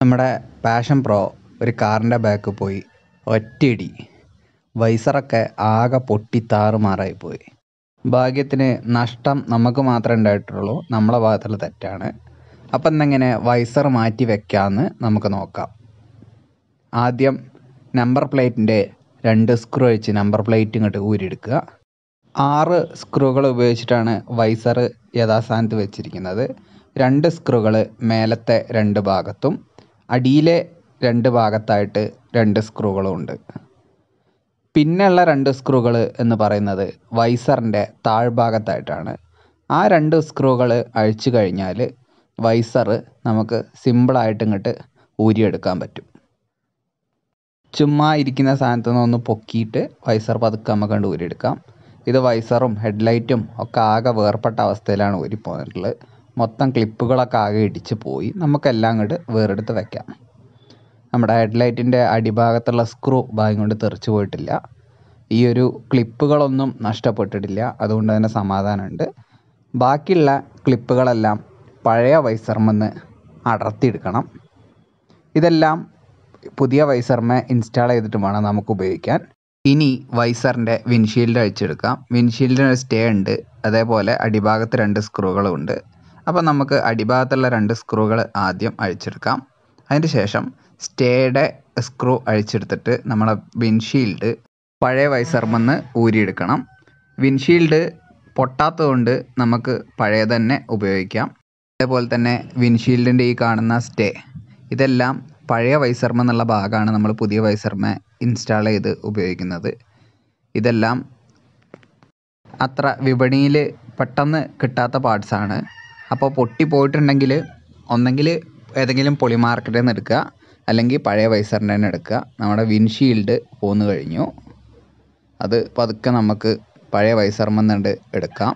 നമ്മുടെ passion pro ഒരു കാറിന്റെ ബാക്ക് പോയി. ഒറ്റയിടി. വൈസറൊക്കെ ആകെ പൊട്ടി താറുമാറായി പോയി. ഭാഗ്യത്തിന് നഷ്ടം നമുക്ക് മാത്രമേ ഉണ്ടായിട്ടുള്ളൂ. നമ്മളെ ഭാഗത്തുള്ള തെറ്റാണ്. അപ്പം എന്നെങ്ങനെ വൈസർ മാറ്റി വെക്കാമെന്ന് നമുക്ക് നോക്കാം. ആദ്യം നമ്പർ പ്ലേറ്റിന്റെ രണ്ട് സ്ക്രൂ വെച്ച് നമ്പർ പ്ലേറ്റ് ഇങ്ങോട്ട് ഊരിയെടുക്കുക. ആറ് സ്ക്രൂകൾ ഉപയോഗിച്ചിട്ടാണ് വൈസർ യഥാസ്ഥാനത്ത് വെച്ചിരിക്കുന്നത്. രണ്ട് സ്ക്രൂകൾ മേലത്തെ രണ്ട് ഭാഗത്തും അടിയിലെ രണ്ട് ഭാഗത്തായിട്ട് രണ്ട് സ്ക്രൂകളും ഉണ്ട്. പിന്നെയുള്ള രണ്ട് സ്ക്രൂകൾ എന്ന് പറയുന്നത് വൈസറിന്റെ താഴ്ഭാഗത്തായിട്ടാണ്. ആ രണ്ട് സ്ക്രൂകൾ അഴിച്ചു കഴിഞ്ഞാൽ വൈസർ നമുക്ക് സിമ്പിളായിട്ട് ഇങ്ങോട്ട് ഊരിയെടുക്കാൻ പറ്റും. ചുമ്മാ ഇരിക്കുന്ന സ്ഥാനത്ത് നിന്ന് ഒന്ന് പൊക്കിയിട്ട് വൈസർ പതുക്കെ നമുക്ക് കണ്ട് ഊരിയെടുക്കാം. ഇത് വൈസറും ഹെഡ്ലൈറ്റും ഒക്കെ ആകെ വേർപ്പെട്ട അവസ്ഥയിലാണ് ഊരിപ്പോയിട്ടുള്ളത്. മൊത്തം ക്ലിപ്പുകളൊക്കെ ആകെ ഇടിച്ച് പോയി. നമുക്കെല്ലാം അങ്ങോട്ട് വേറെടുത്ത് വെക്കാം. നമ്മുടെ ഹെഡ്ലൈറ്റിന്റെ അടിഭാഗത്തുള്ള സ്ക്രൂ ഭാഗം കൊണ്ട് തെറിച്ച് പോയിട്ടില്ല. ഈ ഒരു ക്ലിപ്പുകളൊന്നും നഷ്ടപ്പെട്ടിട്ടില്ല. അതുകൊണ്ട് തന്നെ സമാധാനമുണ്ട്. ബാക്കിയുള്ള ക്ലിപ്പുകളെല്ലാം പഴയ വൈസർമെന്ന് അടർത്തിയെടുക്കണം. ഇതെല്ലാം പുതിയ വൈസർമെ ഇൻസ്റ്റാൾ ചെയ്തിട്ട് വേണം നമുക്ക് ഉപയോഗിക്കാൻ. ഇനി വൈസറിന്റെ വിൻഷീൽഡ് അഴിച്ചെടുക്കാം. വിൻഷീൽഡിന് ഒരു സ്റ്റേ ഉണ്ട്. അതേപോലെ അടിഭാഗത്ത് രണ്ട് സ്ക്രൂകളും ഉണ്ട് അപ്പോൾ നമുക്ക് അടിഭാഗത്തുള്ള രണ്ട് സ്ക്രൂകൾ ആദ്യം അഴിച്ചെടുക്കാം. അതിന് ശേഷം സ്റ്റേയുടെ സ്ക്രൂ അഴിച്ചെടുത്തിട്ട് നമ്മളെ വിൻഷീൽഡ് പഴയ വൈസർമെന്ന് ഊരിയെടുക്കണം. വിൻഷീൽഡ് പൊട്ടാത്തതുകൊണ്ട് നമുക്ക് പഴയ തന്നെ ഉപയോഗിക്കാം. അതേപോലെ തന്നെ വിൻഷീൽഡിന്റെ ഈ കാണുന്ന സ്റ്റേ ഇതെല്ലാം പഴയ വൈസർമ എന്നുള്ള ഭാഗമാണ് നമ്മൾ പുതിയ വൈസർമ ഇൻസ്റ്റാൾ ചെയ്ത് ഉപയോഗിക്കുന്നത്. ഇതെല്ലാം അത്ര വിപണിയിൽ പെട്ടെന്ന് കിട്ടാത്ത പാർട്സാണ് അപ്പോൾ പൊട്ടി പോയിട്ടുണ്ടെങ്കിൽ ഒന്നെങ്കിൽ ഏതെങ്കിലും പൊളി മാർക്കറ്റിൽ നിന്ന് എടുക്കുക. അല്ലെങ്കിൽ പഴയ വൈസറിന്റെ തന്നെ എടുക്കുക. നമ്മുടെ വിൻഷീൽഡ് പോന്നു കഴിഞ്ഞു. അത് പതുക്കെ നമുക്ക് പഴയ വൈസർമെന്നുണ്ട് എടുക്കാം.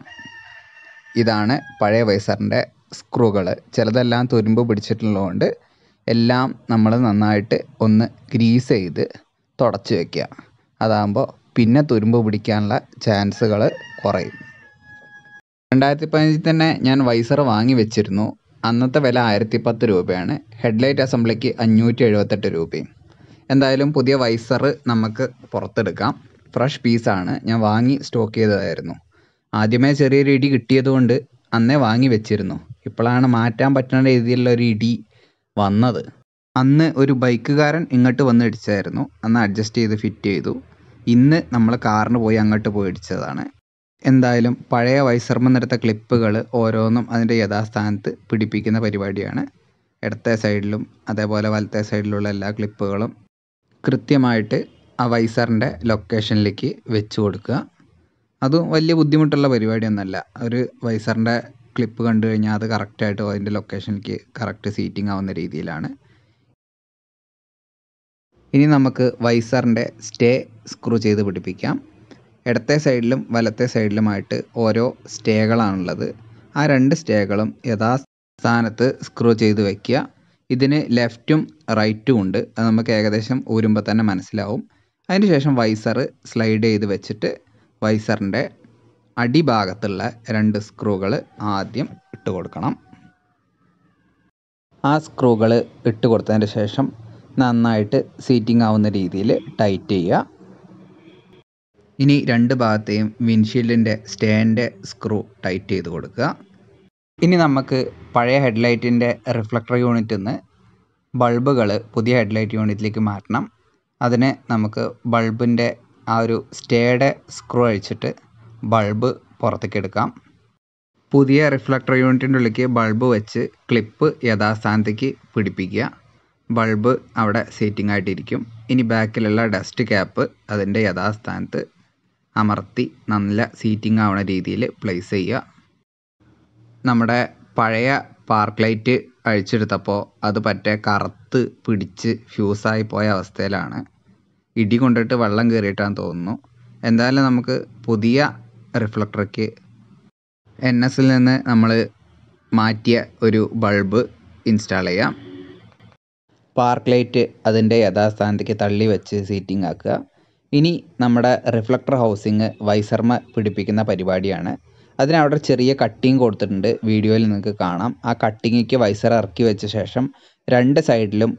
ഇതാണ് പഴയ വൈസറിന്റെ സ്ക്രൂകൾ ചിലതെല്ലാം തുരുമ്പ് പിടിച്ചിട്ടുള്ളതുകൊണ്ട് എല്ലാം നമ്മൾ നന്നായിട്ട് ഒന്ന് ഗ്രീസ് ചെയ്ത് തുടച്ച് വയ്ക്കുക അതാകുമ്പോൾ പിന്നെ തുരുമ്പ് പിടിക്കാനുള്ള ചാൻസുകൾ കുറയും. രണ്ടായിരത്തി പതിനഞ്ചിൽ തന്നെ ഞാൻ വൈസർ വാങ്ങി വെച്ചിരുന്നു. അന്നത്തെ വില ആയിരത്തി പത്ത് രൂപയാണ്. ഹെഡ്ലൈറ്റ് അസംബ്ലിക്ക് അഞ്ഞൂറ്റി എഴുപത്തെട്ട് രൂപയും. എന്തായാലും പുതിയ വൈസർ നമുക്ക് പുറത്തെടുക്കാം. ഫ്രഷ് പീസാണ് ഞാൻ വാങ്ങി സ്റ്റോക്ക് ചെയ്തതായിരുന്നു. ആദ്യമേ ചെറിയൊരു ഇടി കിട്ടിയതുകൊണ്ട് അന്നേ വാങ്ങി വെച്ചിരുന്നു. ഇപ്പോഴാണ് മാറ്റാൻ പറ്റുന്ന രീതിയിലുള്ള ഒരു ഇടി വന്നത്. അന്ന് ഒരു ബൈക്കുകാരൻ ഇങ്ങോട്ട് വന്ന് ഇടിച്ചായിരുന്നു. അന്ന് അഡ്ജസ്റ്റ് ചെയ്ത് ഫിറ്റ് ചെയ്തു. ഇന്ന് നമ്മൾ കാറിന് പോയി അങ്ങോട്ട് പോയി ഇടിച്ചതാണ്. എന്തായാലും പഴയ വൈസർമെന്നെടുത്ത ക്ലിപ്പുകൾ ഓരോന്നും അതിന്റെ യഥാസ്ഥാനത്ത് പിടിപ്പിക്കുന്ന പരിപാടിയാണ്. ഇടത്തെ സൈഡിലും അതേപോലെ വലത്തെ സൈഡിലുള്ള എല്ലാ ക്ലിപ്പുകളും കൃത്യമായിട്ട് ആ വൈസറിന്റെ ലൊക്കേഷനിലേക്ക് വെച്ച് കൊടുക്കുക. അതും വലിയ ബുദ്ധിമുട്ടുള്ള പരിപാടിയൊന്നുമല്ല. ഒരു വൈസറിന്റെ ക്ലിപ്പ് കണ്ടു കഴിഞ്ഞാൽ അത് കറക്റ്റായിട്ട് അതിന്റെ ലൊക്കേഷനിലേക്ക് കറക്റ്റ് സീറ്റിംഗ് ആവുന്ന രീതിയിലാണ്. ഇനി നമുക്ക് വൈസറിന്റെ സ്റ്റേ സ്ക്രൂ ചെയ്ത് പിടിപ്പിക്കാം. ഇടത്തെ സൈഡിലും വലത്തെ സൈഡിലുമായിട്ട് ഓരോ സ്റ്റേകളാണുള്ളത്. ആ രണ്ട് സ്റ്റേകളും യഥാസ്ഥാനത്ത് സ്ക്രൂ ചെയ്ത് വയ്ക്കുക ഇതിന് ലെഫ്റ്റും റൈറ്റും ഉണ്ട്. അത് നമുക്ക് ഏകദേശം ഊരുമ്പോൾ തന്നെ മനസ്സിലാവും. അതിന് ശേഷം വൈസർ സ്ലൈഡ് ചെയ്ത് വെച്ചിട്ട് വൈസറിന്റെ അടിഭാഗത്തുള്ള രണ്ട് സ്ക്രൂകൾ ആദ്യം ഇട്ട് കൊടുക്കണം. ആ സ്ക്രൂകൾ ഇട്ട് കൊടുത്തതിന് ശേഷം നന്നായിട്ട് സീറ്റിംഗ് ആവുന്ന രീതിയിൽ ടൈറ്റ് ചെയ്യുക. ഇനി രണ്ട് ഭാഗത്തെയും വിൻഷീൽഡിന്റെ സ്റ്റേന്റെ സ്ക്രൂ ടൈറ്റ് ചെയ്ത് കൊടുക്കുക. ഇനി നമുക്ക് പഴയ ഹെഡ്ലൈറ്റിന്റെ റിഫ്ലക്ടർ യൂണിറ്റിൽ നിന്ന് ബൾബുകൾ പുതിയ ഹെഡ്ലൈറ്റ് യൂണിറ്റിലേക്ക് മാറ്റണം. അതിന് നമുക്ക് ബൾബിന്റെ ആ ഒരു സ്റ്റേയുടെ സ്ക്രൂ അഴിച്ചിട്ട് ബൾബ് പുറത്തേക്ക് എടുക്കാം. പുതിയ റിഫ്ലക്ടർ യൂണിറ്റിന്റെ ഉള്ളിലേക്ക് ബൾബ് വെച്ച് ക്ലിപ്പ് യഥാസ്ഥാനത്തേക്ക് പിടിപ്പിക്കുക. ബൾബ് അവിടെ സീറ്റിംഗ് ആയിട്ടിരിക്കും. ഇനി ബാക്കിലുള്ള ഡസ്റ്റ് ക്യാപ്പ് അതിന്റെ യഥാസ്ഥാനത്ത് അമർത്തി നല്ല സീറ്റിംഗ് ആവുന്ന രീതിയിൽ പ്ലേസ് ചെയ്യുക. നമ്മുടെ പഴയ പാർക്ക് ലൈറ്റ് അഴിച്ചെടുത്തപ്പോൾ അത് പറ്റേ കറുത്ത് പിടിച്ച് ഫ്യൂസായി പോയ അവസ്ഥയിലാണ്. ഇടി കൊണ്ടിട്ട് വെള്ളം കയറിയിട്ടാന്ന് തോന്നുന്നു. എന്തായാലും നമുക്ക് പുതിയ റിഫ്ലക്ടർക്ക് എൻ എസിൽ നിന്ന് നമ്മൾ മാറ്റിയ ഒരു ബൾബ് ഇൻസ്റ്റാൾ ചെയ്യാം. പാർക്ക് ലൈറ്റ് അതിന്റെ യഥാസ്ഥാനത്തേക്ക് തള്ളി വെച്ച് സീറ്റിംഗ് ആക്കുക. ഇനി നമ്മുടെ റിഫ്ലക്ടർ ഹൗസിങ് വൈസർമ പിടിപ്പിക്കുന്ന പരിപാടിയാണ്. അതിനവിടെ ചെറിയ കട്ടിങ് കൊടുത്തിട്ടുണ്ട്. വീഡിയോയിൽ നിങ്ങൾക്ക് കാണാം. ആ കട്ടിങ്ങിക്ക് വൈസർ ഇറക്കി വെച്ച ശേഷം രണ്ട് സൈഡിലും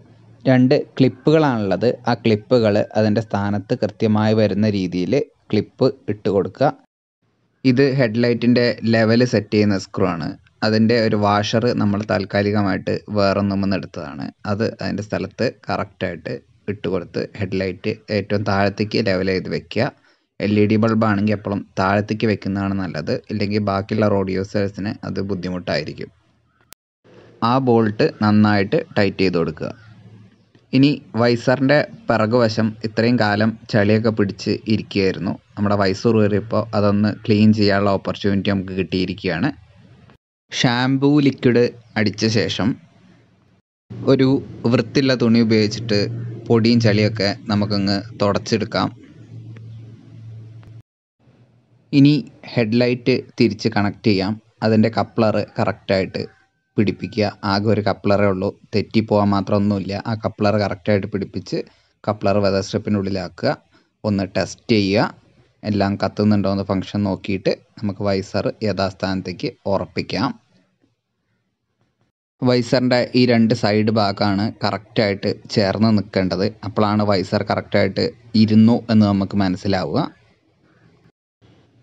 രണ്ട് ക്ലിപ്പുകളാണുള്ളത് ആ ക്ലിപ്പുകൾ അതിന്റെ സ്ഥാനത്ത് കൃത്യമായി വരുന്ന രീതിയിൽ ക്ലിപ്പ് ഇട്ട് കൊടുക്കുക. ഇത് ഹെഡ്ലൈറ്റിന്റെ ലെവൽ സെറ്റ് ചെയ്യുന്ന സ്ക്രൂ ആണ്. അതിന്റെ ഒരു വാഷർ നമ്മൾ താൽക്കാലികമായിട്ട് വേറൊന്നും എടുത്തതാണ്. അത് അതിന്റെ സ്ഥലത്ത് കറക്റ്റായിട്ട് ഇട്ട് കൊടുത്ത് ഹെഡ്ലൈറ്റ് ഏറ്റവും താഴത്തേക്ക് ലെവൽ ചെയ്ത് വെക്കുക. എൽ ഇ ഡി ബൾബാണെങ്കിൽ എപ്പോഴും താഴത്തേക്ക് വെക്കുന്നതാണ് നല്ലത്. ഇല്ലെങ്കിൽ ബാക്കിയുള്ള റോഡ് യൂസേഴ്സിന് അത് ബുദ്ധിമുട്ടായിരിക്കും. ആ ബോൾട്ട് നന്നായിട്ട് ടൈറ്റ് ചെയ്ത് കൊടുക്കുക. ഇനി വൈസറിന്റെ പിറകുവശം ഇത്രയും കാലം ചളിയൊക്കെ പിടിച്ച് ഇരിക്കുകയായിരുന്നു. നമ്മുടെ വൈസർ കയറിയപ്പോൾ അതൊന്ന് ക്ലീൻ ചെയ്യാനുള്ള ഓപ്പർച്യൂണിറ്റി നമുക്ക് കിട്ടിയിരിക്കുകയാണ്. ഷാംപൂ ലിക്വിഡ് അടിച്ച ശേഷം ഒരു വൃത്തിയുള്ള തുണി ഉപയോഗിച്ചിട്ട് പൊടിയും ചളിയൊക്കെ നമുക്കങ്ങ് തുടച്ചെടുക്കാം. ഇനി ഹെഡ്ലൈറ്റ് തിരിച്ച് കണക്ട് ചെയ്യാം. അതിന്റെ കപ്ലർ കറക്റ്റായിട്ട് പിടിപ്പിക്കുക. ആകെ ഒരു കപ്ലറേ ഉള്ളൂ. തെറ്റിപ്പോകാൻ മാത്രമൊന്നുമില്ല. ആ കപ്ലർ കറക്റ്റായിട്ട് പിടിപ്പിച്ച് കപ്ലർ വെതർ സ്ട്രിപ്പിനുള്ളിലാക്കുക ഒന്ന് ടെസ്റ്റ് ചെയ്യുക. എല്ലാം കത്തുന്നുണ്ടോ എന്ന് ഫംഗ്ഷൻ നോക്കിയിട്ട് നമുക്ക് വൈസർ യഥാസ്ഥാനത്തേക്ക് ഉറപ്പിക്കാം. വൈസറിന്റെ ഈ രണ്ട് സൈഡ് ഭാഗമാണ് കറക്റ്റായിട്ട് ചേർന്ന് നിൽക്കേണ്ടത്. അപ്പോഴാണ് വൈസർ കറക്റ്റായിട്ട് ഇരുന്നു എന്ന് നമുക്ക് മനസ്സിലാവുക.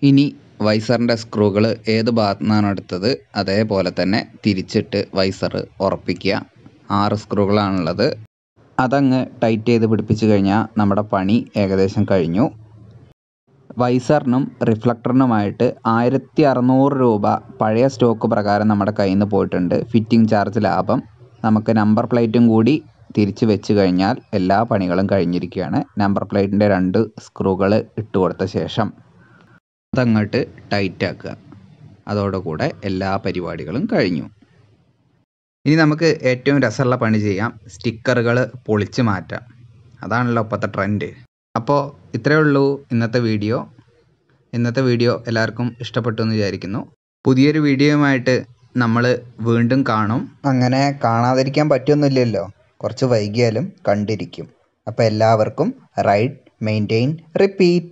ഇനി വൈസറിന്റെ സ്ക്രൂകൾ ഏത് ഭാഗത്തു നിന്നാണ് എടുത്തത് അതേപോലെ തന്നെ തിരിച്ചിട്ട് വൈസർ ഉറപ്പിക്കുക. ആറ് സ്ക്രൂകളാണുള്ളത്. അതങ്ങ് ടൈറ്റ് ചെയ്ത് പിടിപ്പിച്ച് കഴിഞ്ഞാൽ നമ്മുടെ പണി ഏകദേശം കഴിഞ്ഞു. വൈസറിനും റിഫ്ലക്ടറിനുമായിട്ട് ആയിരത്തി അറുന്നൂറ് രൂപ പഴയ സ്റ്റോക്ക് പ്രകാരം നമ്മുടെ കയ്യിൽ നിന്ന് പോയിട്ടുണ്ട്. ഫിറ്റിംഗ് ചാർജ് ലാഭം. നമുക്ക് നമ്പർ പ്ലേറ്റും കൂടി തിരിച്ച് വെച്ച് കഴിഞ്ഞാൽ എല്ലാ പണികളും കഴിഞ്ഞിരിക്കുകയാണ്. നമ്പർ പ്ലേറ്റിന്റെ രണ്ട് സ്ക്രൂകൾ ഇട്ട് കൊടുത്ത ശേഷം അതങ്ങോട്ട് ടൈറ്റ് ആക്കുക. അതോടുകൂടെ എല്ലാ പരിപാടികളും കഴിഞ്ഞു. ഇനി നമുക്ക് ഏറ്റവും രസമുള്ള പണി ചെയ്യാം. സ്റ്റിക്കറുകൾ പൊളിച്ച് മാറ്റാം. അതാണല്ലോ ഇപ്പോഴത്തെ ട്രെൻഡ്. അപ്പോൾ ഇത്രയേ ഉള്ളൂ ഇന്നത്തെ വീഡിയോ. ഇന്നത്തെ വീഡിയോ എല്ലാവർക്കും ഇഷ്ടപ്പെട്ടു എന്ന് വിചാരിക്കുന്നു. പുതിയൊരു വീഡിയോയുമായിട്ട് നമ്മൾ വീണ്ടും കാണും. അങ്ങനെ കാണാതിരിക്കാൻ പറ്റുമെന്നില്ലല്ലോ കുറച്ച് വൈകിയാലും കണ്ടിരിക്കും. അപ്പോൾ എല്ലാവർക്കും റൈഡ് മെയിന്റെയിൻ റിപ്പീറ്റ്.